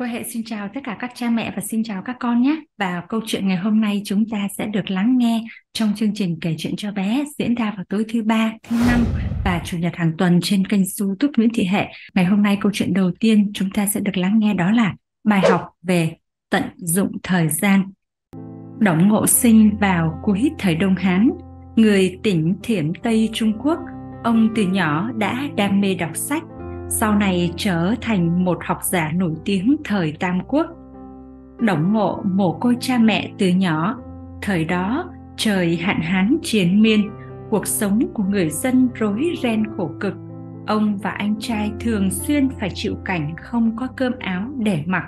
Cô Hệ xin chào tất cả các cha mẹ và xin chào các con nhé. Và câu chuyện ngày hôm nay chúng ta sẽ được lắng nghe trong chương trình kể chuyện cho bé diễn ra vào tối thứ ba, thứ năm và chủ nhật hàng tuần trên kênh YouTube Nguyễn Thị Hệ. Ngày hôm nay câu chuyện đầu tiên chúng ta sẽ được lắng nghe đó là bài học về tận dụng thời gian. Đổng Ngộ sinh vào cuối thời Đông Hán, người tỉnh Thiểm Tây Trung Quốc. Ông từ nhỏ đã đam mê đọc sách sau này trở thành một học giả nổi tiếng thời Tam Quốc. Đổng ngộ mồ côi cha mẹ từ nhỏ, thời đó trời hạn hán chiến miên, cuộc sống của người dân rối ren khổ cực. Ông và anh trai thường xuyên phải chịu cảnh không có cơm áo để mặc.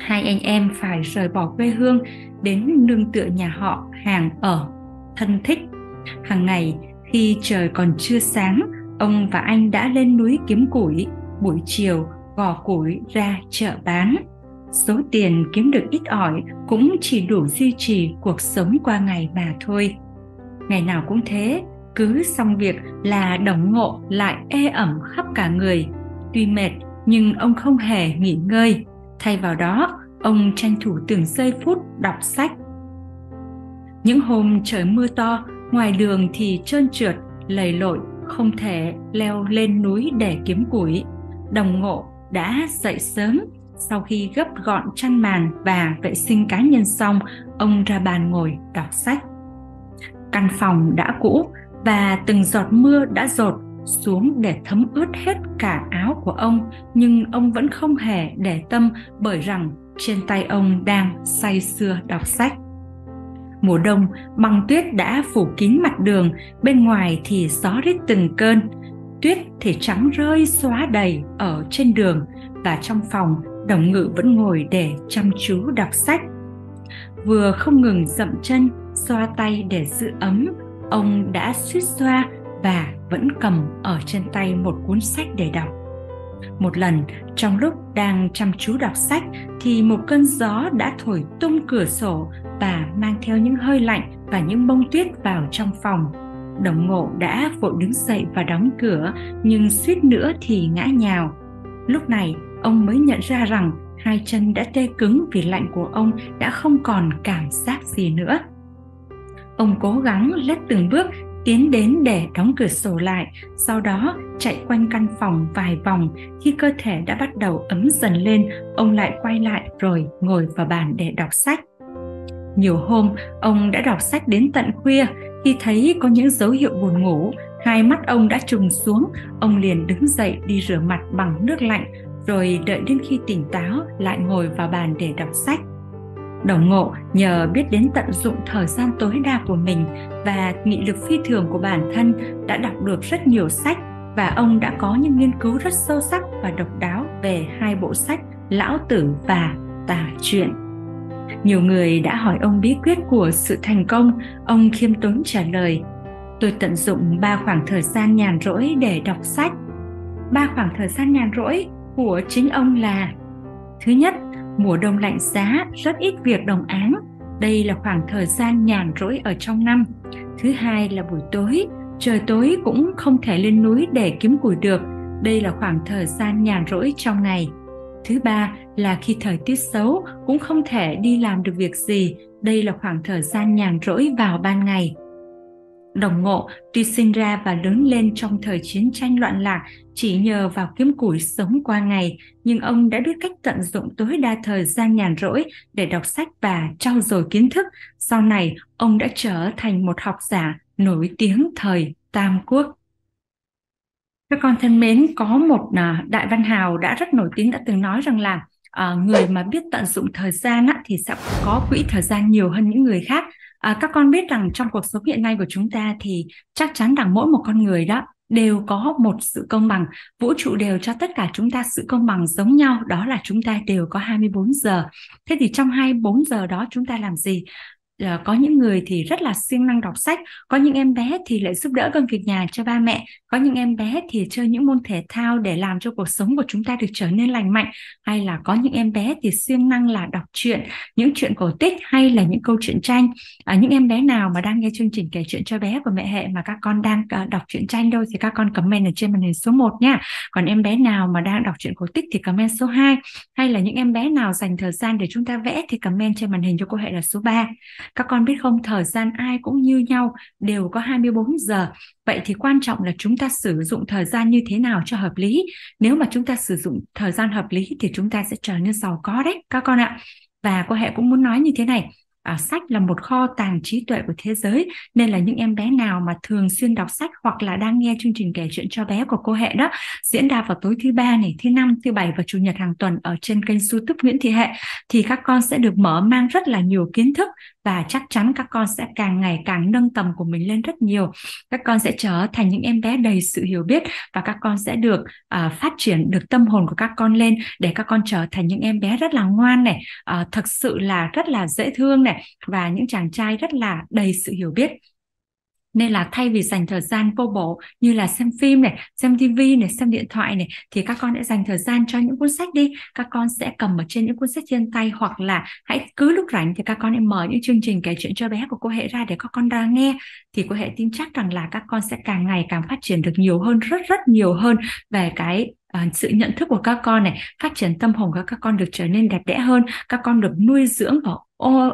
Hai anh em phải rời bỏ quê hương đến nương tựa nhà họ hàng ở, thân thích. Hàng ngày khi trời còn chưa sáng, Ông và anh đã lên núi kiếm củi, buổi chiều gò củi ra chợ bán. Số tiền kiếm được ít ỏi cũng chỉ đủ duy trì cuộc sống qua ngày mà thôi. Ngày nào cũng thế, cứ xong việc là đồng ngộ lại ê ẩm khắp cả người. Tuy mệt nhưng ông không hề nghỉ ngơi. Thay vào đó, ông tranh thủ từng giây phút đọc sách. Những hôm trời mưa to, ngoài đường thì trơn trượt, lầy lội không thể leo lên núi để kiếm củi. Đồng ngộ đã dậy sớm, sau khi gấp gọn chăn màn và vệ sinh cá nhân xong, ông ra bàn ngồi đọc sách. Căn phòng đã cũ và từng giọt mưa đã rột xuống để thấm ướt hết cả áo của ông, nhưng ông vẫn không hề để tâm bởi rằng trên tay ông đang say sưa đọc sách. Mùa đông, băng tuyết đã phủ kín mặt đường, bên ngoài thì gió rít từng cơn. Tuyết thì trắng rơi xóa đầy ở trên đường và trong phòng đồng ngự vẫn ngồi để chăm chú đọc sách. Vừa không ngừng dậm chân, xoa tay để giữ ấm, ông đã suýt xoa và vẫn cầm ở trên tay một cuốn sách để đọc. Một lần, trong lúc đang chăm chú đọc sách thì một cơn gió đã thổi tung cửa sổ và mang theo những hơi lạnh và những bông tuyết vào trong phòng. Đồng ngộ đã vội đứng dậy và đóng cửa, nhưng suýt nữa thì ngã nhào. Lúc này, ông mới nhận ra rằng hai chân đã tê cứng vì lạnh của ông đã không còn cảm giác gì nữa. Ông cố gắng lết từng bước tiến đến để đóng cửa sổ lại, sau đó chạy quanh căn phòng vài vòng. Khi cơ thể đã bắt đầu ấm dần lên, ông lại quay lại rồi ngồi vào bàn để đọc sách. Nhiều hôm, ông đã đọc sách đến tận khuya, khi thấy có những dấu hiệu buồn ngủ, hai mắt ông đã trùng xuống, ông liền đứng dậy đi rửa mặt bằng nước lạnh, rồi đợi đến khi tỉnh táo lại ngồi vào bàn để đọc sách. Đồng ngộ nhờ biết đến tận dụng thời gian tối đa của mình và nghị lực phi thường của bản thân đã đọc được rất nhiều sách và ông đã có những nghiên cứu rất sâu sắc và độc đáo về hai bộ sách Lão Tử và Tà Truyện. Nhiều người đã hỏi ông bí quyết của sự thành công, ông khiêm tốn trả lời, tôi tận dụng ba khoảng thời gian nhàn rỗi để đọc sách. Ba khoảng thời gian nhàn rỗi của chính ông là Thứ nhất, mùa đông lạnh giá, rất ít việc đồng áng. Đây là khoảng thời gian nhàn rỗi ở trong năm. Thứ hai là buổi tối, trời tối cũng không thể lên núi để kiếm củi được. Đây là khoảng thời gian nhàn rỗi trong ngày. Thứ ba là khi thời tiết xấu cũng không thể đi làm được việc gì. Đây là khoảng thời gian nhàn rỗi vào ban ngày. Đồng ngộ tuy sinh ra và lớn lên trong thời chiến tranh loạn lạc chỉ nhờ vào kiếm củi sống qua ngày, nhưng ông đã biết cách tận dụng tối đa thời gian nhàn rỗi để đọc sách và trau dồi kiến thức. Sau này, ông đã trở thành một học giả nổi tiếng thời Tam Quốc. Các con thân mến, có một à, đại văn hào đã rất nổi tiếng đã từng nói rằng là à, người mà biết tận dụng thời gian á, thì sẽ có quỹ thời gian nhiều hơn những người khác à, các con biết rằng trong cuộc sống hiện nay của chúng ta thì chắc chắn rằng mỗi một con người đó đều có một sự công bằng. Vũ trụ đều cho tất cả chúng ta sự công bằng giống nhau. Đó là chúng ta đều có 24 giờ. Thế thì trong 24 giờ đó chúng ta làm gì? Ờ, có những người thì rất là siêng năng đọc sách có những em bé thì lại giúp đỡ công việc nhà cho ba mẹ có những em bé thì chơi những môn thể thao để làm cho cuộc sống của chúng ta được trở nên lành mạnh. Hay là có những em bé thì siêng năng là đọc truyện những chuyện cổ tích hay là những câu chuyện tranh. À, những em bé nào mà đang nghe chương trình kể chuyện cho bé của mẹ hệ mà các con đang uh, đọc truyện tranh đâu thì các con comment ở trên màn hình số 1 nha. Còn em bé nào mà đang đọc truyện cổ tích thì comment số 2 hay là những em bé nào dành thời gian để chúng ta vẽ thì comment trên màn hình cho cô hệ là số 3 các con biết không, thời gian ai cũng như nhau, đều có 24 giờ. Vậy thì quan trọng là chúng ta sử dụng thời gian như thế nào cho hợp lý. Nếu mà chúng ta sử dụng thời gian hợp lý thì chúng ta sẽ trở nên giàu có đấy, các con ạ. Và cô hệ cũng muốn nói như thế này à, sách là một kho tàng trí tuệ của thế giới nên là những em bé nào mà thường xuyên đọc sách hoặc là đang nghe chương trình kể chuyện cho bé của cô hệ đó diễn ra vào tối thứ ba này thứ năm thứ bảy và chủ nhật hàng tuần ở trên kênh youtube Nguyễn Thị Hệ thì các con sẽ được mở mang rất là nhiều kiến thức và chắc chắn các con sẽ càng ngày càng nâng tầm của mình lên rất nhiều. Các con sẽ trở thành những em bé đầy sự hiểu biết và các con sẽ được uh, phát triển được tâm hồn của các con lên để các con trở thành những em bé rất là ngoan này à, uh, thực sự là rất là dễ thương này và những chàng trai rất là đầy sự hiểu biết. Nên là thay vì dành thời gian vô bổ như là xem phim này xem tivi này xem điện thoại này thì các con hãy dành thời gian cho những cuốn sách đi. Các con sẽ cầm ở trên những cuốn sách trên tay hoặc là hãy cứ lúc rảnh thì các con hãy mở những chương trình kể chuyện cho bé của cô hệ ra để các con đang nghe. Thì cô hệ tin chắc rằng là các con sẽ càng ngày càng phát triển được nhiều hơn rất rất nhiều hơn về cái À, sự nhận thức của các con này phát triển tâm hồn của các con được trở nên đẹp đẽ hơn các con được nuôi dưỡng và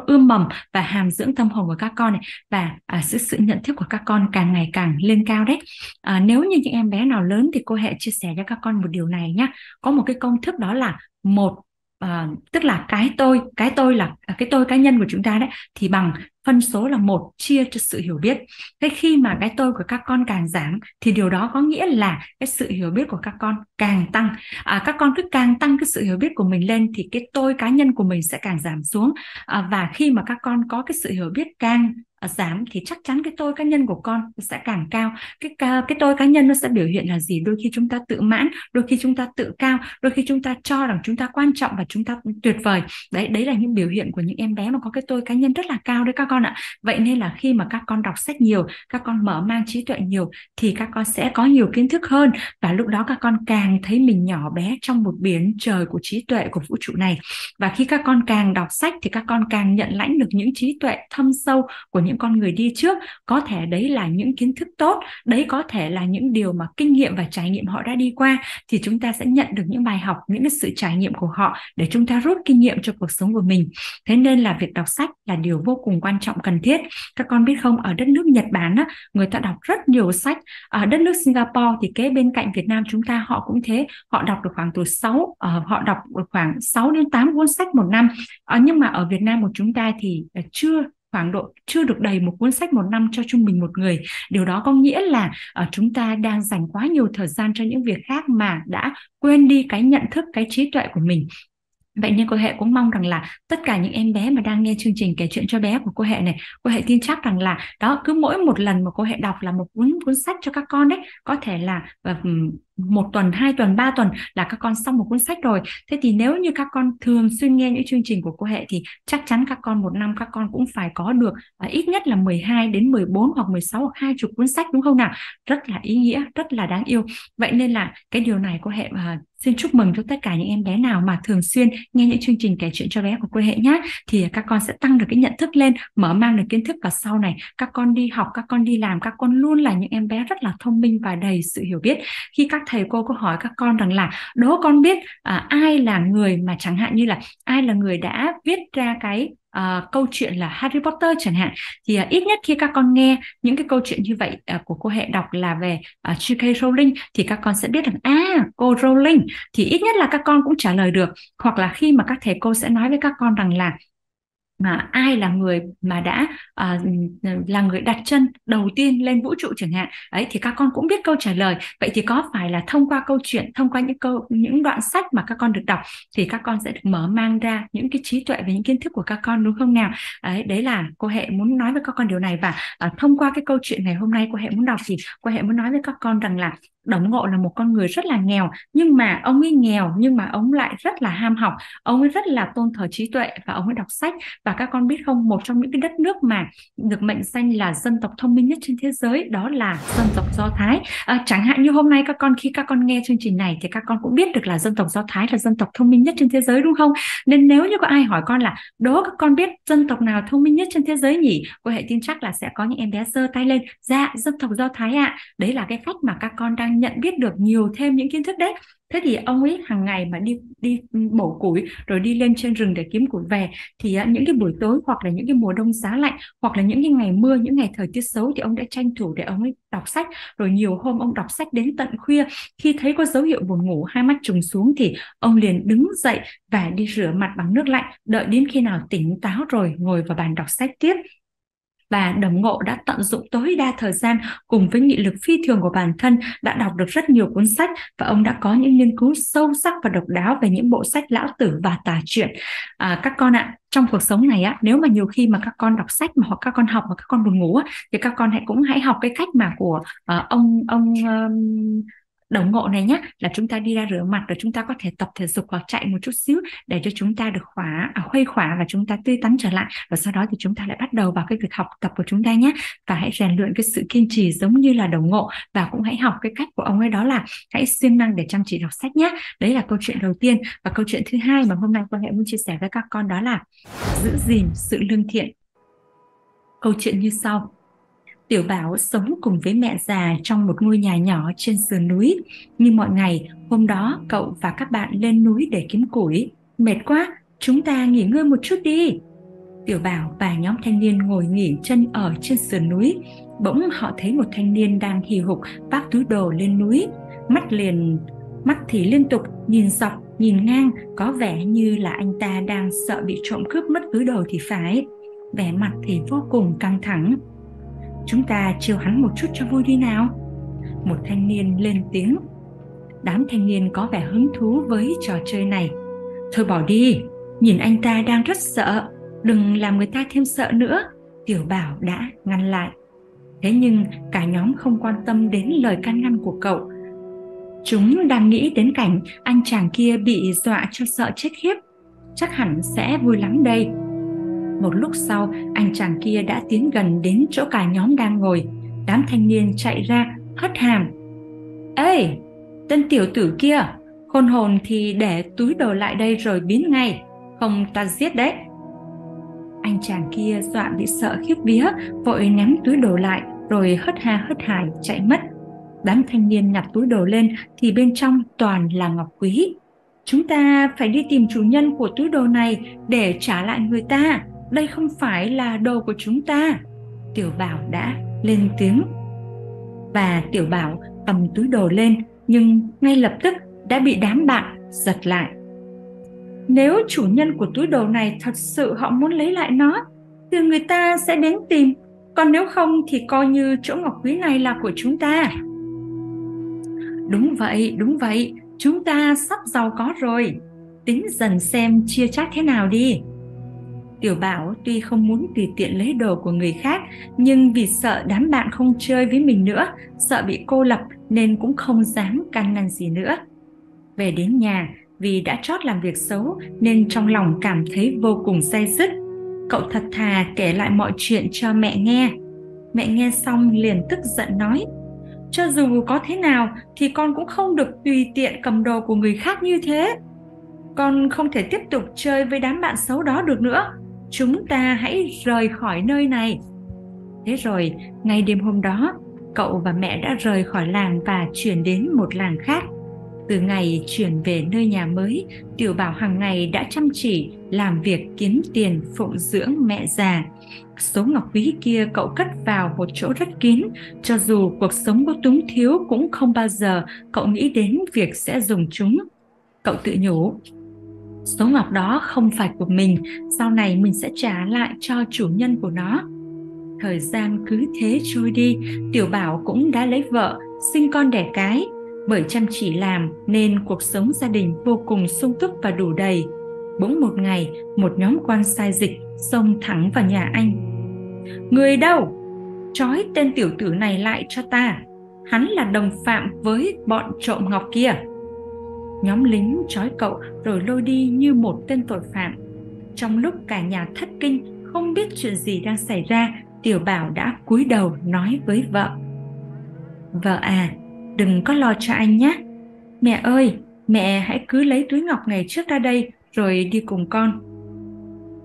ươm mầm và hàm dưỡng tâm hồn của các con này. Và à, sự sự nhận thức của các con càng ngày càng lên cao đấy. À, nếu như những em bé nào lớn thì cô hệ chia sẻ cho các con một điều này nhé có một cái công thức đó là một à, tức là cái tôi cái tôi là à, cái tôi cá nhân của chúng ta đấy thì bằng phân số là một chia cho sự hiểu biết. Thế khi mà cái tôi của các con càng giảm thì điều đó có nghĩa là cái sự hiểu biết của các con càng tăng. À, các con cứ càng tăng cái sự hiểu biết của mình lên thì cái tôi cá nhân của mình sẽ càng giảm xuống. À, và khi mà các con có cái sự hiểu biết càng Ờ, giảm thì chắc chắn cái tôi cá nhân của con sẽ càng cao. Cái cái tôi cá nhân nó sẽ biểu hiện là gì? Đôi khi chúng ta tự mãn, đôi khi chúng ta tự cao, đôi khi chúng ta cho rằng chúng ta quan trọng và chúng ta tuyệt vời. Đấy đấy là những biểu hiện của những em bé mà có cái tôi cá nhân rất là cao đấy các con ạ. Vậy nên là khi mà các con đọc sách nhiều, các con mở mang trí tuệ nhiều thì các con sẽ có nhiều kiến thức hơn và lúc đó các con càng thấy mình nhỏ bé trong một biển trời của trí tuệ, của vũ trụ này. Và khi các con càng đọc sách thì các con càng nhận lãnh được những trí tuệ thâm sâu của những con người đi trước có thể đấy là những kiến thức tốt đấy có thể là những điều mà kinh nghiệm và trải nghiệm họ đã đi qua thì chúng ta sẽ nhận được những bài học những cái sự trải nghiệm của họ để chúng ta rút kinh nghiệm cho cuộc sống của mình. Thế nên là việc đọc sách là điều vô cùng quan trọng cần thiết. Các con biết không ở đất nước Nhật Bản á, người ta đọc rất nhiều sách. Ở đất nước Singapore thì kế bên cạnh Việt Nam chúng ta họ cũng thế họ đọc được khoảng từ 6 uh, ờ, họ đọc được khoảng 6 đến 8 cuốn sách một năm. Uh, nhưng mà ở Việt Nam của chúng ta thì uh, chưa khoảng độ chưa được đầy một cuốn sách một năm cho trung bình một người. Điều đó có nghĩa là uh, chúng ta đang dành quá nhiều thời gian cho những việc khác mà đã quên đi cái nhận thức cái trí tuệ của mình. Vậy nên cô Hệ cũng mong rằng là tất cả những em bé mà đang nghe chương trình kể chuyện cho bé của cô Hệ này, cô Hệ tin chắc rằng là đó cứ mỗi một lần mà cô Hệ đọc là một cuốn cuốn sách cho các con đấy, có thể là uh, một tuần, hai tuần, ba tuần là các con xong một cuốn sách rồi. Thế thì nếu như các con thường xuyên nghe những chương trình của cô Hệ thì chắc chắn các con một năm các con cũng phải có được à, ít nhất là 12 đến 14 hoặc 16 hoặc 20 cuốn sách đúng không nào? Rất là ý nghĩa, rất là đáng yêu. Vậy nên là cái điều này cô Hệ à, Xin chúc mừng cho tất cả những em bé nào mà thường xuyên nghe những chương trình kể chuyện cho bé của cô hệ nhé. Thì các con sẽ tăng được cái nhận thức lên, mở mang được kiến thức và sau này các con đi học, các con đi làm, các con luôn là những em bé rất là thông minh và đầy sự hiểu biết. Khi các thầy cô có hỏi các con rằng là đố con biết à, ai là người mà chẳng hạn như là ai là người đã viết ra cái uh, câu chuyện là Harry Potter chẳng hạn thì uh, ít nhất khi các con nghe những cái câu chuyện như vậy uh, của cô hệ đọc là về à, uh, J.K. Rowling thì các con sẽ biết rằng à cô Rowling thì ít nhất là các con cũng trả lời được hoặc là khi mà các thầy cô sẽ nói với các con rằng là mà ai là người mà đã uh, là người đặt chân đầu tiên lên vũ trụ chẳng hạn? Ấy thì các con cũng biết câu trả lời. Vậy thì có phải là thông qua câu chuyện thông qua những câu những đoạn sách mà các con được đọc thì các con sẽ được mở mang ra những cái trí tuệ và những kiến thức của các con đúng không nào? Ấy đấy là cô hệ muốn nói với các con điều này. Và uh, thông qua cái câu chuyện ngày hôm nay cô hệ muốn đọc thì cô hệ muốn nói với các con rằng là đóng Ngộ là một con người rất là nghèo nhưng mà ông ấy nghèo nhưng mà ông lại rất là ham học. Ông ấy rất là tôn thờ trí tuệ và ông ấy đọc sách. Và các con biết không một trong những cái đất nước mà được mệnh danh là dân tộc thông minh nhất trên thế giới đó là dân tộc Do Thái. À, chẳng hạn như hôm nay các con khi các con nghe chương trình này thì các con cũng biết được là dân tộc Do Thái là dân tộc thông minh nhất trên thế giới đúng không? Nên nếu như có ai hỏi con là đố các con biết dân tộc nào thông minh nhất trên thế giới nhỉ? Cô hệ tin chắc là sẽ có những em bé giơ tay lên. Dạ dân tộc Do Thái ạ. À. đấy là cái cách mà các con đang nhận biết được nhiều thêm những kiến thức đấy. Thế thì ông ấy hàng ngày mà đi đi bổ củi, rồi đi lên trên rừng để kiếm củi về, thì à, những cái buổi tối hoặc là những cái mùa đông giá lạnh, hoặc là những cái ngày mưa, những ngày thời tiết xấu thì ông đã tranh thủ để ông ấy đọc sách. Rồi nhiều hôm ông đọc sách đến tận khuya, khi thấy có dấu hiệu buồn ngủ, hai mắt trùng xuống thì ông liền đứng dậy và đi rửa mặt bằng nước lạnh. Đợi đến khi nào tỉnh táo rồi ngồi vào bàn đọc sách tiếp và đồng ngộ đã tận dụng tối đa thời gian cùng với nghị lực phi thường của bản thân đã đọc được rất nhiều cuốn sách và ông đã có những nghiên cứu sâu sắc và độc đáo về những bộ sách lão tử và tà truyện. À, các con ạ trong cuộc sống này á nếu mà nhiều khi mà các con đọc sách mà hoặc các con học mà các con buồn ngủ á thì các con hãy cũng hãy học cái cách mà của uh, ông ông um, đồng ngộ này nhé là chúng ta đi ra rửa mặt rồi chúng ta có thể tập thể dục hoặc chạy một chút xíu để cho chúng ta được khỏa à, khuây khỏa và chúng ta tươi tắn trở lại. Và sau đó thì chúng ta lại bắt đầu vào cái việc học tập của chúng ta nhé và hãy rèn luyện cái sự kiên trì giống như là đồng ngộ. Và cũng hãy học cái cách của ông ấy đó là hãy siêng năng để chăm chỉ đọc sách nhé đấy là câu chuyện đầu tiên. Và câu chuyện thứ hai mà hôm nay quan hệ muốn chia sẻ với các con đó là giữ gìn sự lương thiện. Câu chuyện như sau. Tiểu Bảo sống cùng với mẹ già trong một ngôi nhà nhỏ trên sườn núi. Như mọi ngày, hôm đó cậu và các bạn lên núi để kiếm củi. Mệt quá, chúng ta nghỉ ngơi một chút đi. Tiểu Bảo và nhóm thanh niên ngồi nghỉ chân ở trên sườn núi. Bỗng họ thấy một thanh niên đang hì hục vác túi đồ lên núi. Mắt liền, mắt thì liên tục nhìn dọc, nhìn ngang, có vẻ như là anh ta đang sợ bị trộm cướp mất túi đồ thì phải. Vẻ mặt thì vô cùng căng thẳng chúng ta chiều hắn một chút cho vui đi nào. Một thanh niên lên tiếng. Đám thanh niên có vẻ hứng thú với trò chơi này. Thôi bỏ đi, nhìn anh ta đang rất sợ. Đừng làm người ta thêm sợ nữa. Tiểu bảo đã ngăn lại. Thế nhưng cả nhóm không quan tâm đến lời can ngăn của cậu. Chúng đang nghĩ đến cảnh anh chàng kia bị dọa cho sợ chết khiếp. Chắc hẳn sẽ vui lắm đây một lúc sau, anh chàng kia đã tiến gần đến chỗ cả nhóm đang ngồi. Đám thanh niên chạy ra, hất hàm. Ê, tên tiểu tử kia, khôn hồn thì để túi đồ lại đây rồi biến ngay, không ta giết đấy. Anh chàng kia dọa bị sợ khiếp vía, vội ném túi đồ lại, rồi hất ha hất hải chạy mất. Đám thanh niên nhặt túi đồ lên thì bên trong toàn là ngọc quý. Chúng ta phải đi tìm chủ nhân của túi đồ này để trả lại người ta đây không phải là đồ của chúng ta. Tiểu bảo đã lên tiếng. Và tiểu bảo cầm túi đồ lên, nhưng ngay lập tức đã bị đám bạn giật lại. Nếu chủ nhân của túi đồ này thật sự họ muốn lấy lại nó, thì người ta sẽ đến tìm. Còn nếu không thì coi như chỗ ngọc quý này là của chúng ta. Đúng vậy đúng vậy. Chúng ta sắp giàu có rồi. Tính dần xem chia chác thế nào đi. Tiểu Bảo tuy không muốn tùy tiện lấy đồ của người khác, nhưng vì sợ đám bạn không chơi với mình nữa, sợ bị cô lập nên cũng không dám can ngăn gì nữa. Về đến nhà, vì đã chót làm việc xấu nên trong lòng cảm thấy vô cùng say dứt. Cậu thật thà kể lại mọi chuyện cho mẹ nghe. Mẹ nghe xong liền tức giận nói, cho dù có thế nào thì con cũng không được tùy tiện cầm đồ của người khác như thế. Con không thể tiếp tục chơi với đám bạn xấu đó được nữa chúng ta hãy rời khỏi nơi này. Thế rồi, ngay đêm hôm đó, cậu và mẹ đã rời khỏi làng và chuyển đến một làng khác. Từ ngày chuyển về nơi nhà mới, tiểu bảo hàng ngày đã chăm chỉ, làm việc, kiếm tiền, phụng dưỡng mẹ già. Số ngọc quý kia cậu cất vào một chỗ rất kín, cho dù cuộc sống có túng thiếu cũng không bao giờ cậu nghĩ đến việc sẽ dùng chúng. Cậu tự nhủ số ngọc đó không phải của mình, sau này mình sẽ trả lại cho chủ nhân của nó. Thời gian cứ thế trôi đi, tiểu bảo cũng đã lấy vợ, sinh con đẻ cái. Bởi chăm chỉ làm nên cuộc sống gia đình vô cùng sung túc và đủ đầy. Bỗng một ngày, một nhóm quan sai dịch xông thẳng vào nhà anh. Người đâu? Trói tên tiểu tử này lại cho ta. Hắn là đồng phạm với bọn trộm ngọc kia nhóm lính, trói cậu rồi lôi đi như một tên tội phạm. Trong lúc cả nhà thất kinh, không biết chuyện gì đang xảy ra, tiểu bảo đã cúi đầu nói với vợ. Vợ à đừng có lo cho anh nhé. Mẹ ơi, mẹ hãy cứ lấy túi ngọc ngày trước ra đây, rồi đi cùng con.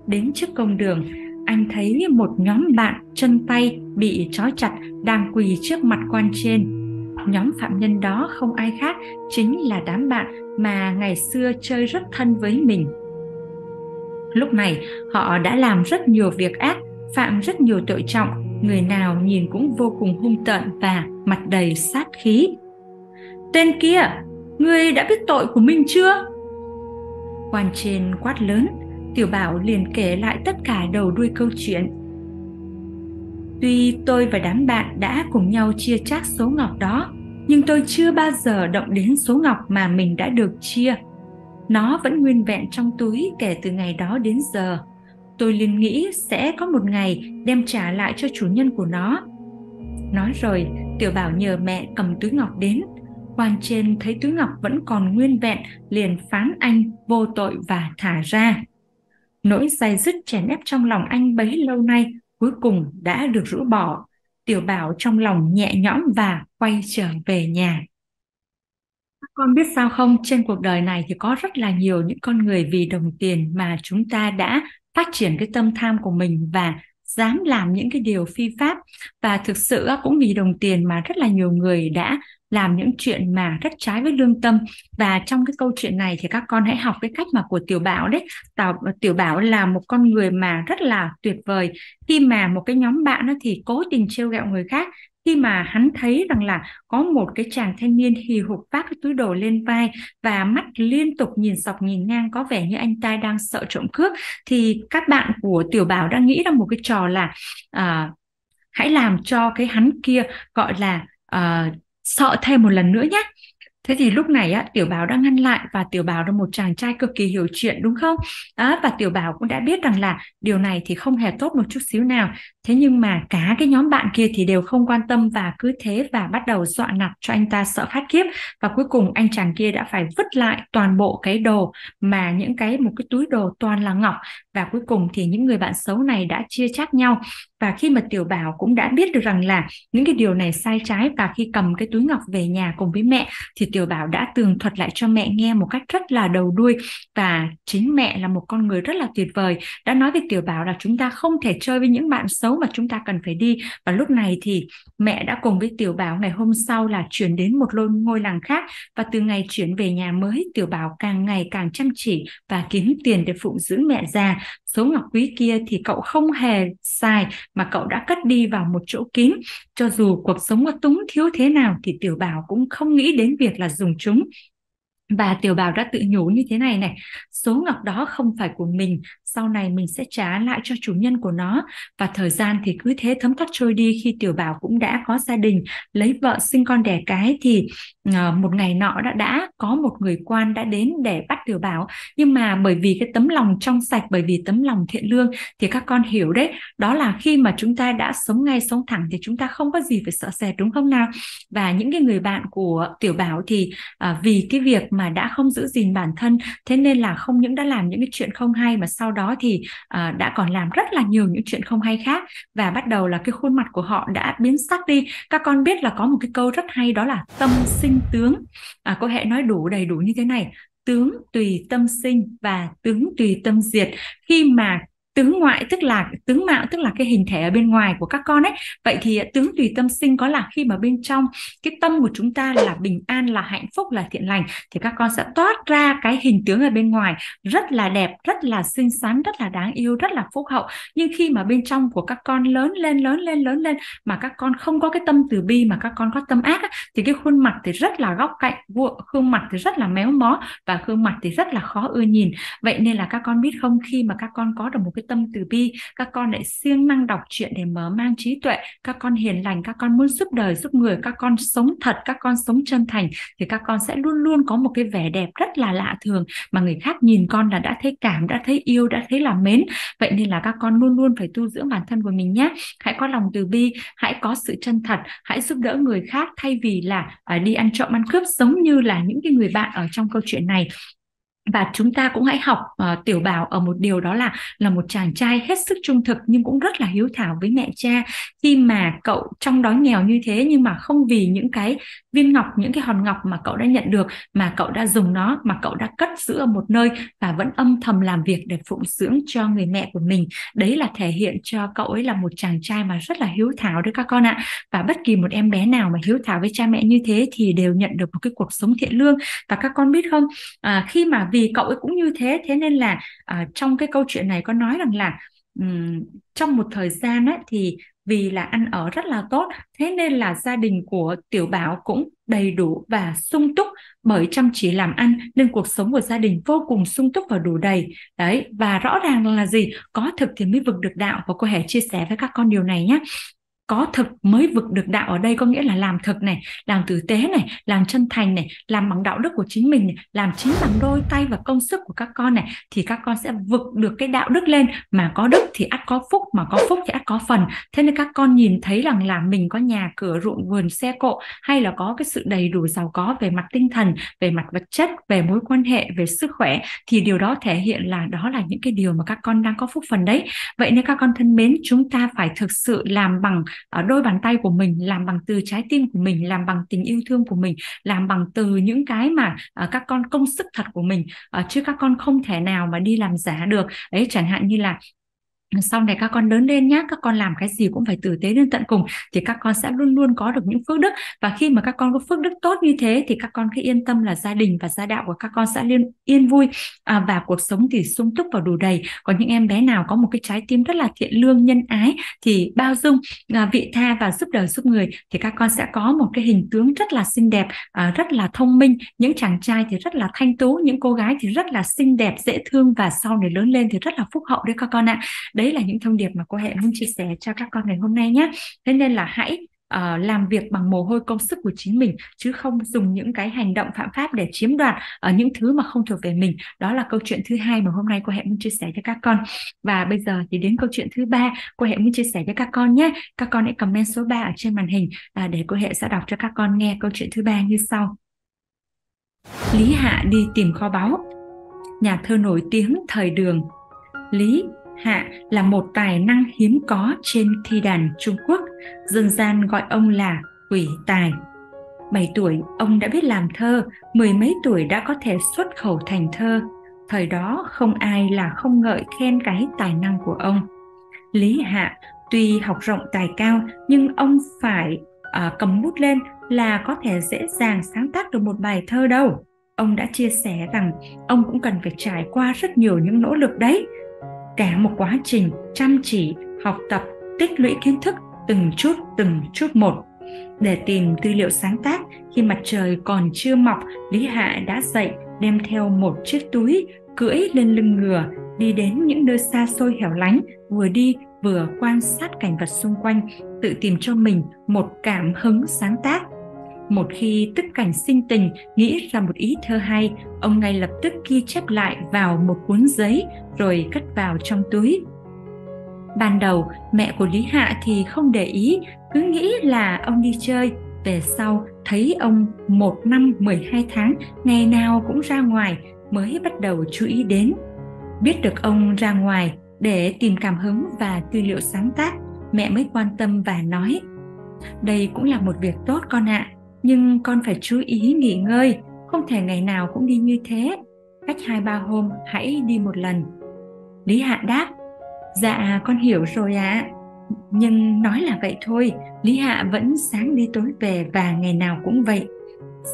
Đến trước công đường, anh thấy một nhóm bạn chân tay bị trói chặt đang quỳ trước mặt quan trên nhóm phạm nhân đó không ai khác chính là đám bạn mà ngày xưa chơi rất thân với mình. Lúc này, họ đã làm rất nhiều việc ác, phạm rất nhiều tội trọng, người nào nhìn cũng vô cùng hung tợn và mặt đầy sát khí. Tên kia, ngươi đã biết tội của mình chưa? Quan trên quát lớn, tiểu bảo liền kể lại tất cả đầu đuôi câu chuyện tuy tôi và đám bạn đã cùng nhau chia chác số ngọc đó, nhưng tôi chưa bao giờ động đến số ngọc mà mình đã được chia. Nó vẫn nguyên vẹn trong túi kể từ ngày đó đến giờ. Tôi liền nghĩ sẽ có một ngày đem trả lại cho chủ nhân của nó. Nói rồi, tiểu bảo nhờ mẹ cầm túi ngọc đến. Quan trên thấy túi ngọc vẫn còn nguyên vẹn, liền phán anh vô tội và thả ra. Nỗi dày dứt chèn ép trong lòng anh bấy lâu nay cuối cùng đã được rũ bỏ. Tiểu bảo trong lòng nhẹ nhõm và quay trở về nhà. Các con biết sao không? Trên cuộc đời này thì có rất là nhiều những con người vì đồng tiền mà chúng ta đã phát triển cái tâm tham của mình và dám làm những cái điều phi pháp. Và thực sự cũng vì đồng tiền mà rất là nhiều người đã làm những chuyện mà rất trái với lương tâm. Và trong cái câu chuyện này thì các con hãy học cái cách mà của tiểu bảo đấy. Tiểu, tiểu bảo là một con người mà rất là tuyệt vời. Khi mà một cái nhóm bạn đó thì cố tình trêu ghẹo người khác khi mà hắn thấy rằng là có một cái chàng thanh niên hì hục vác cái túi đồ lên vai và mắt liên tục nhìn dọc nhìn ngang có vẻ như anh ta đang sợ trộm cướp thì các bạn của tiểu bảo đã nghĩ ra một cái trò là uh, hãy làm cho cái hắn kia gọi là uh, sợ thêm một lần nữa nhé thế thì lúc này á, tiểu bảo đang ngăn lại và tiểu bảo là một chàng trai cực kỳ hiểu chuyện, đúng không? À và tiểu bảo cũng đã biết rằng là điều này thì không hề tốt một chút xíu nào. Thế nhưng mà cả cái nhóm bạn kia thì đều không quan tâm và cứ thế và bắt đầu dọa nạt cho anh ta sợ phát kiếp. Và cuối cùng anh chàng kia đã phải vứt lại toàn bộ cái đồ mà những cái, một cái túi đồ toàn là ngọc và cuối cùng thì những người bạn xấu này đã chia chác nhau. Và khi mà tiểu bảo cũng đã biết được rằng là những cái điều này sai trái và khi cầm cái túi ngọc về nhà cùng với mẹ, thì tiểu bảo đã tường thuật lại cho mẹ nghe một cách rất là đầu đuôi. Và chính mẹ là một con người rất là tuyệt vời. Đã nói với tiểu bảo là chúng ta không thể chơi với những bạn xấu mà chúng ta cần phải đi. Và lúc này thì mẹ đã cùng với tiểu bảo ngày hôm sau là chuyển đến một lôi ngôi làng khác. Và từ ngày chuyển về nhà mới, tiểu bảo càng ngày càng chăm chỉ và kiếm tiền để phụng dưỡng mẹ già số ngọc quý kia thì cậu không hề xài mà cậu đã cất đi vào một chỗ kín. Cho dù cuộc sống có túng thiếu thế nào thì tiểu bảo cũng không nghĩ đến việc là dùng chúng. Và tiểu bảo đã tự nhủ như thế này này, số ngọc đó không phải của mình sau này mình sẽ trả lại cho chủ nhân của nó. Và thời gian thì cứ thế thấm thoát trôi đi. Khi tiểu bảo cũng đã có gia đình, lấy vợ, sinh con đẻ cái thì ờ, một ngày nọ đã đã có một người quan đã đến để bắt tiểu bảo. Nhưng mà bởi vì cái tấm lòng trong sạch, bởi vì tấm lòng thiện lương thì các con hiểu đấy. Đó là khi mà chúng ta đã sống ngay, sống thẳng thì chúng ta không có gì phải sợ sệt, đúng không nào? Và những cái người bạn của tiểu bảo thì ờ, vì cái việc mà đã không giữ gìn bản thân, thế nên là không những đã làm những cái chuyện không hay mà sau đó đó thì uh, đã còn làm rất là nhiều những chuyện không hay khác. Và bắt đầu là cái khuôn mặt của họ đã biến sắc đi. Các con biết là có một cái câu rất hay đó là tâm sinh tướng à, cô hệ nói đủ đầy đủ như thế này. Tướng tùy tâm sinh và tướng tùy tâm diệt khi mà tướng ngoại, tức là tướng mạo, tức là cái hình thể ở bên ngoài của các con ấy. Vậy thì à, tướng tùy tâm sinh có là khi mà bên trong cái tâm của chúng ta là bình an, là hạnh phúc, là thiện lành, thì các con sẽ toát ra cái hình tướng ở bên ngoài. Rất là đẹp, rất là xinh xắn, rất là đáng yêu, rất là phúc hậu. Nhưng khi mà bên trong của các con lớn lên lớn lên lớn lên, mà các con không có cái tâm từ bi, mà các con có tâm ác thì cái khuôn mặt thì rất là góc cạnh khuôn mặt thì rất là méo mó và khuôn mặt thì rất là khó ưa nhìn. Vậy nên là các con biết không, khi mà các con có được một cái tâm từ bi. Các con lại siêng năng đọc truyện để mở mang trí tuệ. Các con hiền lành các con muốn giúp đời giúp người. Các con sống thật các con sống chân thành. Thì các con sẽ luôn luôn có một cái vẻ đẹp rất là lạ thường mà người khác nhìn con là đã thấy cảm đã thấy yêu đã thấy là mến. Vậy nên là các con luôn luôn phải tu dưỡng bản thân của mình nhé. Hãy có lòng từ bi hãy có sự chân thật hãy giúp đỡ người khác thay vì là uh, đi ăn trộm ăn cướp giống như là những cái người bạn ở trong câu chuyện này và chúng ta cũng hãy học uh, tiểu bảo ở một điều đó là là một chàng trai hết sức trung thực nhưng cũng rất là hiếu thảo với mẹ cha. Khi mà cậu trong đói nghèo như thế nhưng mà không vì những cái viên ngọc những cái hòn ngọc mà cậu đã nhận được mà cậu đã dùng nó mà cậu đã cất giữ ở một nơi và vẫn âm thầm làm việc để phụng dưỡng cho người mẹ của mình. Đấy là thể hiện cho cậu ấy là một chàng trai mà rất là hiếu thảo đấy các con ạ. Và bất kỳ một em bé nào mà hiếu thảo với cha mẹ như thế thì đều nhận được một cái cuộc sống thiện lương. Và các con biết không? À, khi mà vì cậu ấy cũng như thế thế nên là à, trong cái câu chuyện này có nói rằng là um, trong một thời gian ấy, thì vì là ăn ở rất là tốt thế nên là gia đình của tiểu bảo cũng đầy đủ và sung túc bởi chăm chỉ làm ăn nên cuộc sống của gia đình vô cùng sung túc và đủ đầy. Đấy và rõ ràng là gì? Có thực thì mới vực được đạo và cô hề chia sẻ với các con điều này nhé có thực mới vực được đạo ở đây có nghĩa là làm thực này làm tử tế này làm chân thành này làm bằng đạo đức của chính mình này, làm chính bằng đôi tay và công sức của các con này thì các con sẽ vực được cái đạo đức lên. Mà có đức thì ắt có phúc mà có phúc thì ắt có phần. Thế nên các con nhìn thấy rằng là mình có nhà cửa ruộng vườn xe cộ hay là có cái sự đầy đủ giàu có về mặt tinh thần về mặt vật chất về mối quan hệ về sức khỏe thì điều đó thể hiện là đó là những cái điều mà các con đang có phúc phần đấy. Vậy nên các con thân mến chúng ta phải thực sự làm bằng Ờ, đôi bàn tay của mình làm bằng từ trái tim của mình, làm bằng tình yêu thương của mình, làm bằng từ những cái mà ờ, các con công sức thật của mình. Ờ, chứ các con không thể nào mà đi làm giả được. Đấy chẳng hạn như là sau này các con lớn lên nhé các con làm cái gì cũng phải tử tế đến tận cùng thì các con sẽ luôn luôn có được những phước đức. Và khi mà các con có phước đức tốt như thế thì các con cứ yên tâm là gia đình và gia đạo của các con sẽ liên yên vui à, và cuộc sống thì sung túc và đủ đầy. Còn những em bé nào có một cái trái tim rất là thiện lương nhân ái thì bao dung à, vị tha và giúp đời giúp người thì các con sẽ có một cái hình tướng rất là xinh đẹp à, rất là thông minh. Những chàng trai thì rất là thanh tú những cô gái thì rất là xinh đẹp dễ thương và sau này lớn lên thì rất là phúc hậu đấy các con ạ đấy là những thông điệp mà cô hệ muốn chia sẻ cho các con ngày hôm nay nhé. Thế nên là hãy uh, làm việc bằng mồ hôi công sức của chính mình chứ không dùng những cái hành động phạm pháp để chiếm đoạt ở uh, những thứ mà không thuộc về mình. Đó là câu chuyện thứ hai mà hôm nay cô hệ muốn chia sẻ cho các con. Và bây giờ thì đến câu chuyện thứ ba cô hệ muốn chia sẻ cho các con nhé. Các con hãy comment số 3 ở trên màn hình uh, để cô hệ sẽ đọc cho các con nghe câu chuyện thứ ba như sau. Lý Hạ đi tìm kho báu. Nhà thơ nổi tiếng thời đường. Lý Hạ là một tài năng hiếm có trên thi đàn Trung Quốc, dân gian gọi ông là quỷ tài. 7 tuổi, ông đã biết làm thơ, mười mấy tuổi đã có thể xuất khẩu thành thơ. Thời đó không ai là không ngợi khen cái tài năng của ông. Lý Hạ tuy học rộng tài cao nhưng ông phải uh, cầm bút lên là có thể dễ dàng sáng tác được một bài thơ đâu. Ông đã chia sẻ rằng ông cũng cần phải trải qua rất nhiều những nỗ lực đấy cả một quá trình chăm chỉ, học tập, tích lũy kiến thức từng chút từng chút một để tìm tư liệu sáng tác khi mặt trời còn chưa mọc, lý hạ đã dậy, đem theo một chiếc túi cưỡi lên lưng ngựa, đi đến những nơi xa xôi hẻo lánh, vừa đi vừa quan sát cảnh vật xung quanh, tự tìm cho mình một cảm hứng sáng tác một khi tức cảnh sinh tình nghĩ ra một ý thơ hay, ông ngay lập tức ghi chép lại vào một cuốn giấy rồi cất vào trong túi. Ban đầu, mẹ của lý hạ thì không để ý, cứ nghĩ là ông đi chơi. Về sau, thấy ông một năm 12 tháng, ngày nào cũng ra ngoài, mới bắt đầu chú ý đến. Biết được ông ra ngoài để tìm cảm hứng và tư liệu sáng tác, mẹ mới quan tâm và nói, đây cũng là một việc tốt con ạ. à nhưng con phải chú ý nghỉ ngơi, không thể ngày nào cũng đi như thế. Cách hai ba hôm, hãy đi một lần. Lý hạ đáp dạ con hiểu rồi ạ. À. nhưng nói là vậy thôi, lý hạ vẫn sáng đi tối về và ngày nào cũng vậy.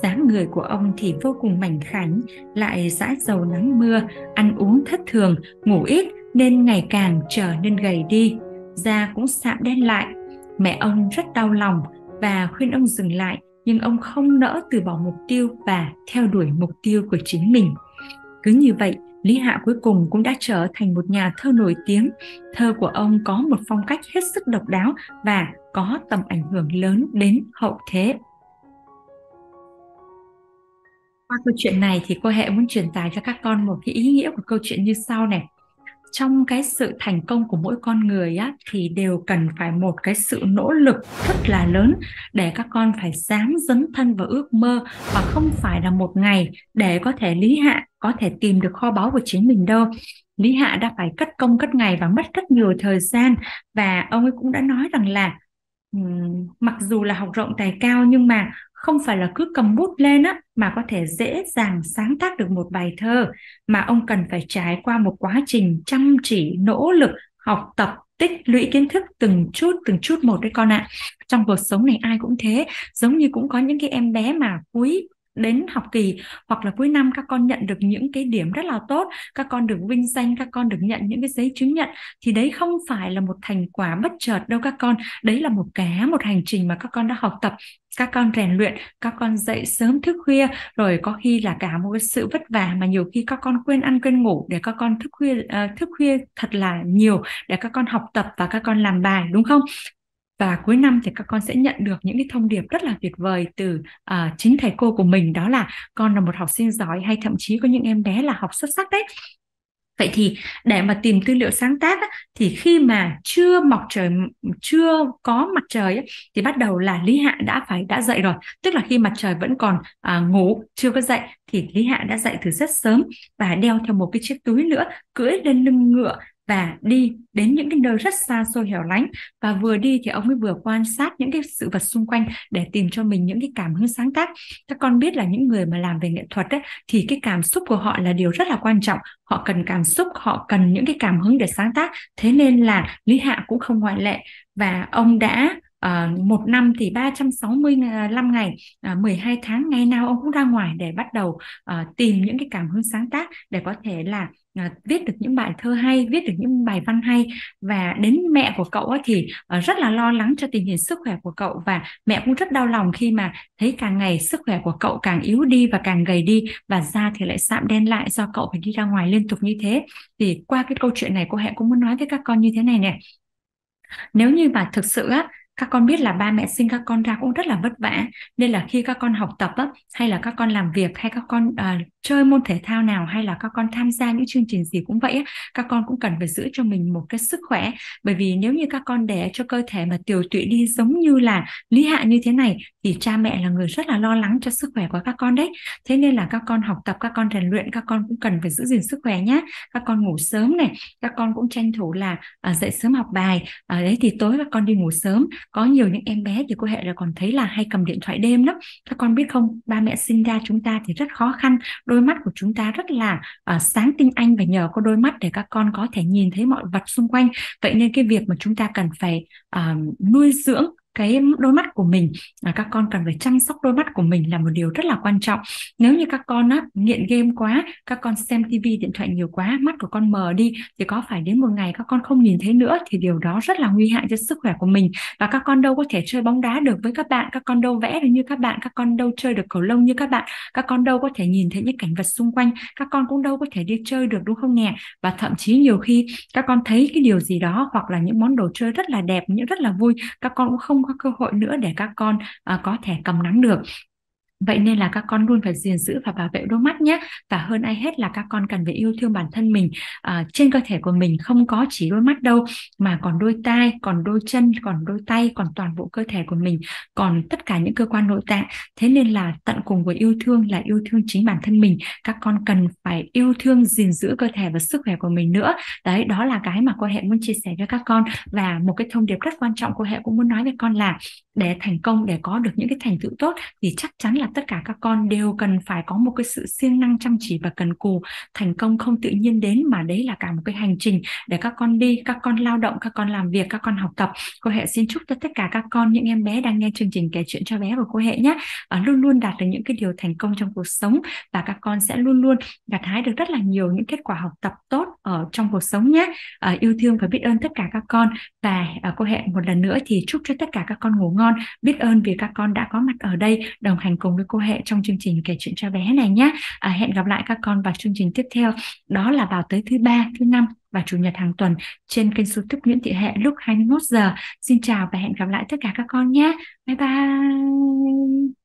Dáng người của ông thì vô cùng mảnh khảnh, lại dãi dầu nắng mưa, ăn uống thất thường, ngủ ít nên ngày càng trở nên gầy đi. Da cũng sạm đen lại. Mẹ ông rất đau lòng và khuyên ông dừng lại nhưng ông không nỡ từ bỏ mục tiêu và theo đuổi mục tiêu của chính mình cứ như vậy, Lý Hạ cuối cùng cũng đã trở thành một nhà thơ nổi tiếng. Thơ của ông có một phong cách hết sức độc đáo và có tầm ảnh hưởng lớn đến hậu thế. Qua câu chuyện này thì cô Hệ muốn truyền tải cho các con một cái ý nghĩa của câu chuyện như sau này trong cái sự thành công của mỗi con người á, thì đều cần phải một cái sự nỗ lực rất là lớn để các con phải dám dấn thân vào ước mơ và không phải là một ngày để có thể lý hạ, có thể tìm được kho báu của chính mình đâu. Lý hạ đã phải cất công cất ngày và mất rất nhiều thời gian và ông ấy cũng đã nói rằng là mặc dù là học rộng tài cao nhưng mà không phải là cứ cầm bút lên á, mà có thể dễ dàng sáng tác được một bài thơ mà ông cần phải trải qua một quá trình chăm chỉ, nỗ lực, học tập, tích lũy kiến thức từng chút từng chút một đấy con ạ. Trong cuộc sống này ai cũng thế, giống như cũng có những cái em bé mà cuối đến học kỳ hoặc là cuối năm các con nhận được những cái điểm rất là tốt các con được vinh danh các con được nhận những cái giấy chứng nhận thì đấy không phải là một thành quả bất chợt đâu các con đấy là một cả một hành trình mà các con đã học tập các con rèn luyện các con dậy sớm thức khuya rồi có khi là cả một cái sự vất vả mà nhiều khi các con quên ăn quên ngủ để các con thức khuya uh, thức khuya thật là nhiều để các con học tập và các con làm bài đúng không và cuối năm thì các con sẽ nhận được những cái thông điệp rất là tuyệt vời từ uh, chính thầy cô của mình đó là con là một học sinh giỏi hay thậm chí có những em bé là học xuất sắc đấy. Vậy thì để mà tìm tư liệu sáng tác á, thì khi mà chưa mọc trời chưa có mặt trời á, thì bắt đầu là Lý Hạ đã phải đã dậy rồi. Tức là khi mặt trời vẫn còn à, ngủ chưa có dậy thì Lý Hạ đã dậy từ rất sớm và đeo theo một cái chiếc túi nữa cưỡi lên lưng ngựa và đi đến những cái nơi rất xa xôi hẻo lánh. Và vừa đi thì ông ấy vừa quan sát những cái sự vật xung quanh để tìm cho mình những cái cảm hứng sáng tác. Các con biết là những người mà làm về nghệ thuật ấy, thì cái cảm xúc của họ là điều rất là quan trọng. Họ cần cảm xúc họ cần những cái cảm hứng để sáng tác. Thế nên là lý hạ cũng không ngoại lệ. Và ông đã Uh, một năm thì 365 ngày, ờ, uh, 12 tháng, ngày nào ông cũng ra ngoài để bắt đầu uh, tìm những cái cảm hứng sáng tác để có thể là à, viết được những bài thơ hay viết được những bài văn hay. Và đến mẹ của cậu ấy thì uh, rất là lo lắng cho tình hình sức khỏe của cậu và mẹ cũng rất đau lòng khi mà thấy càng ngày sức khỏe của cậu càng yếu đi và càng gầy đi và da thì lại sạm đen lại do cậu phải đi ra ngoài liên tục như thế. Thì qua cái câu chuyện này cô hẹn cũng muốn nói với các con như thế này nè. Nếu như mà thực sự á các con biết là ba mẹ sinh các con ra cũng rất là vất vả nên là khi các con học tập á, hay là các con làm việc hay các con uh, chơi môn thể thao nào hay là các con tham gia những chương trình gì cũng vậy á, các con cũng cần phải giữ cho mình một cái sức khỏe bởi vì nếu như các con để cho cơ thể mà tiều tụy đi giống như là lý hạ như thế này thì cha mẹ là người rất là lo lắng cho sức khỏe của các con đấy thế nên là các con học tập các con rèn luyện các con cũng cần phải giữ gìn sức khỏe nhé các con ngủ sớm này các con cũng tranh thủ là uh, dậy sớm học bài uh, đấy thì tối các con đi ngủ sớm có nhiều những em bé thì cô hệ là còn thấy là hay cầm điện thoại đêm lắm. Các con biết không ba mẹ sinh ra chúng ta thì rất khó khăn. Đôi mắt của chúng ta rất là uh, sáng tinh anh và nhờ có đôi mắt để các con có thể nhìn thấy mọi vật xung quanh. Vậy nên cái việc mà chúng ta cần phải uh, nuôi dưỡng cái đôi mắt của mình à, các con cần phải chăm sóc đôi mắt của mình là một điều rất là quan trọng nếu như các con á, nghiện game quá các con xem tivi điện thoại nhiều quá mắt của con mờ đi thì có phải đến một ngày các con không nhìn thấy nữa thì điều đó rất là nguy hại cho sức khỏe của mình và các con đâu có thể chơi bóng đá được với các bạn các con đâu vẽ được như các bạn các con đâu chơi được cầu lông như các bạn các con đâu có thể nhìn thấy những cảnh vật xung quanh các con cũng đâu có thể đi chơi được đúng không nè và thậm chí nhiều khi các con thấy cái điều gì đó hoặc là những món đồ chơi rất là đẹp những rất là vui các con cũng không có cơ hội nữa để các con uh, có thể cầm nắm được. Vậy nên là các con luôn phải gìn giữ và bảo vệ đôi mắt nhé. Và hơn ai hết là các con cần phải yêu thương bản thân mình. À, trên cơ thể của mình không có chỉ đôi mắt đâu, mà còn đôi tai, còn đôi chân, còn đôi tay, còn toàn bộ cơ thể của mình, còn tất cả những cơ quan nội tạng. Thế nên là tận cùng của yêu thương là yêu thương chính bản thân mình. Các con cần phải yêu thương gìn giữ cơ thể và sức khỏe của mình nữa. Đấy, đó là cái mà cô hệ muốn chia sẻ cho các con. Và một cái thông điệp rất quan trọng cô hệ cũng muốn nói với con là để thành công, để có được những cái thành tựu tốt thì chắc chắn là tất cả các con đều cần phải có một cái sự siêng năng chăm chỉ và cần cù thành công không tự nhiên đến mà đấy là cả một cái hành trình để các con đi các con lao động các con làm việc các con học tập. Cô hệ xin chúc cho tất cả các con những em bé đang nghe chương trình kể chuyện cho bé của cô hệ nhé à, luôn luôn đạt được những cái điều thành công trong cuộc sống và các con sẽ luôn luôn gặt hái được rất là nhiều những kết quả học tập tốt ở trong cuộc sống nhé. À, yêu thương và biết ơn tất cả các con và à, cô hệ một lần nữa thì chúc cho tất cả các con ngủ ngon con. Biết ơn vì các con đã có mặt ở đây đồng hành cùng với cô hệ trong chương trình kể chuyện cho bé này nhé. À, hẹn gặp lại các con vào chương trình tiếp theo. Đó là vào tới thứ ba thứ năm và chủ nhật hàng tuần trên kênh youtube Nguyễn Thị Hệ lúc 21 giờ. Xin chào và hẹn gặp lại tất cả các con nhé. Bye bye.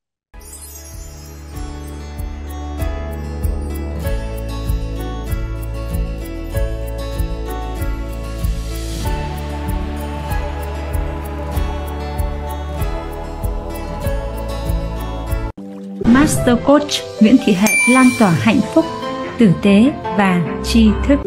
Master Coach Nguyễn Thị Hệ lan tỏa hạnh phúc, tử tế và tri thức.